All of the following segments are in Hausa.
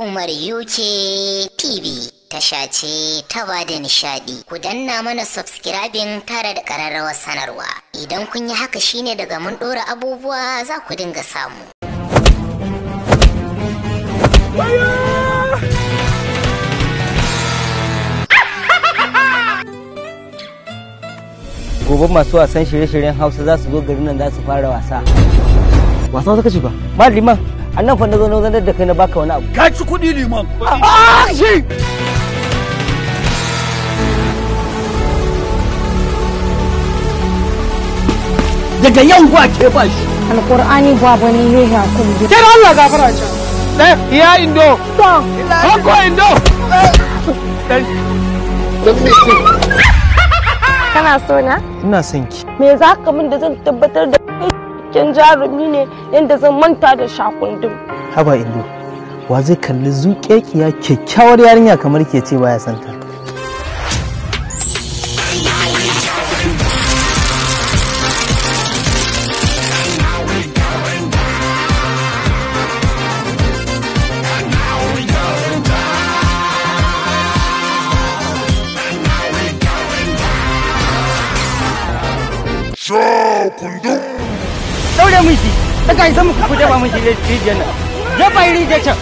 Umar UK TV tasha ce ta ba da nishadi. Ku danna mana subscribing tare da ƙararrawar sanarwa. Idan kun yi haka shine daga mun ɗora abubuwa za ku dinga samu. gobe masu wasan shirye-shiryen hausa za su zo garin nan za su fara wasa wasa wata kace ba ma liman a nan fa na zo na zanar da kai na baka wani abu. Ka ci kuɗi liman. Shi! Daga yau ba ke ba shi. Alkur'ani babu ne ya bi kira Allah gafara can ɗaya iya indo. Hako indo. Kana so na? Ina son ki. Me za ka min da zan tabbatar da kin jarumi ne yadda zan manta da shakundin haba indo wa zai kalli zuƙeƙiya kyakkyawar yarinya kamar ke ce baya son ta? Daure mun shi daga isa muku ku jefa mun shi rijiyar nan. Jefa yi rijiyar can.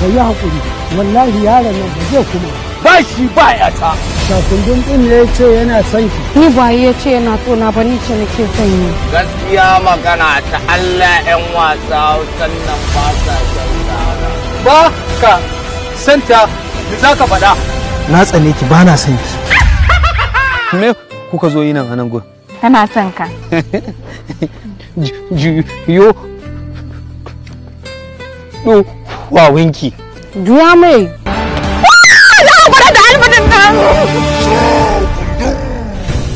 Ka yi haƙuri. Wallahi yaron nan ba zai kuma. Ba shi ba ya ta. Shakundun ɗin ne ya ce yana son ki. Ni ba ya ce yana so na ba ni ce nake son yi. Gaskiya magana ta Allah yan wasa hausan nan ba sa ba ka santa me za ka faɗa? Na tsane ki ba na son ki. Me kuka zo yi nan a nan gun? Kana son ka. yo. Do wawinki juya mai.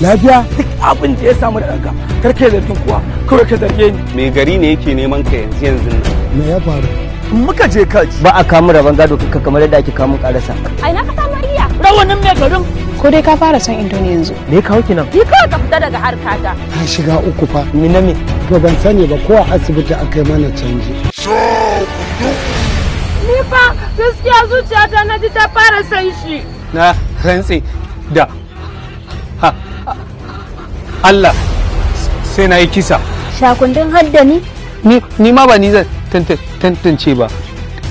Lafiya? Abin da ya samu da ɗanka karke zargin kuwa kawai ka zarge ni. Mai gari ne yake neman ka yanzu yanzu nan? Me ya faru? Muka je kaji. Ba a kamun rabon gado kaka kamar yadda ake kamun karasa ai na ka samu iya rawanin mai garin? Ko dai ka fara son indo ne yanzu? Me kawo ki nan? Ni kawai ka fita daga harkata. Ta shiga uku fa. Ni na me? To ban sani ba ko a asibiti aka yi mana canji. Ni fa gaskiya zuciyata na ji ta fara son shi. Na rantse da ha Allah sai na yi kisa. Shakundin hadda ni? Ni ni ma ba ni zan tanta- tantance ba.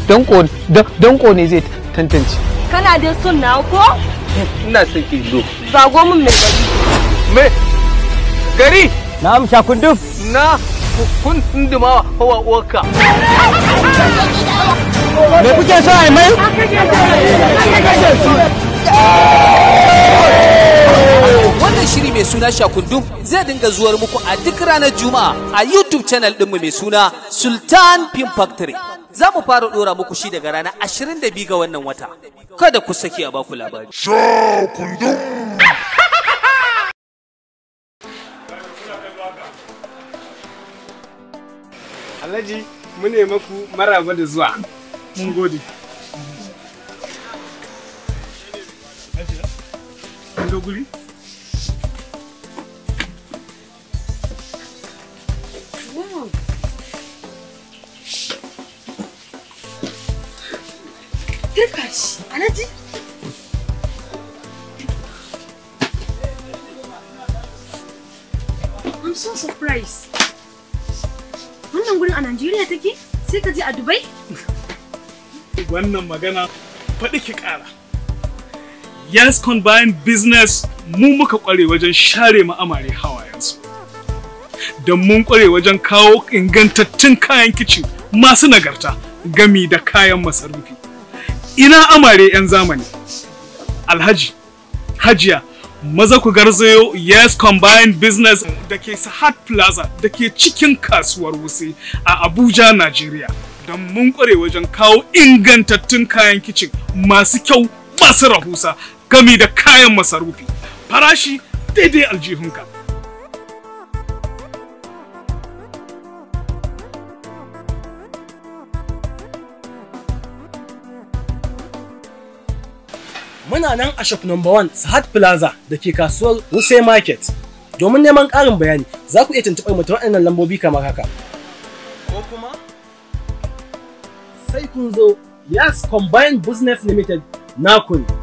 Danko danko ne zai tantance. Kana dai son na ko? Ina son ki zo. Zago min mai gari. Me? Gari? Na amsha kunduf na? Kun nduma hawa uwarka. Me kuke so a yi mai? Wannan shiri mai suna Shakundum zai dinga zuwar muku a duk ranar Juma'a a YouTube channel ɗinmu mai suna Sultan Film Factory. Za mu fara ɗora muku shi daga ranar 22 ga wannan wata. Kada ku saki a baku labari. Alhaji mu ne maku maraba da zuwa. Mun gode. Kun ga guri? Alhaji I'm so surprised. Wannan gurin a Najeriya take? Sai ka je a Dubai? Wannan magana faɗi ki ƙara. Yes combined business mu muka ƙware wajen share ma'amare hawayensu. Don mun ƙware wajen kawo ingantattun kayan kicin masu nagarta gami da kayan masarufi. Ina amare 'yan zamani. Alhaji, Hajiya, maza ku garzayo Yes Combined Business da ke Sahad Plaza da ke cikin kasuwar Wuse a Abuja, Najeriya. Don mun kware wajen kawo ingantattun kayan kicin masu kyau masu rahusa gami da kayan masarufi. Farashi daidai aljihunka. Muna nan a shop number 1 Sahad Plaza da ke kasuwar Wuse Market. Domin neman ƙarin bayani za ku iya tuntuɓar mutum waɗannan lambobi kamar haka. Ko kuma sai kun zo Yes Combined Business Limited naku ne.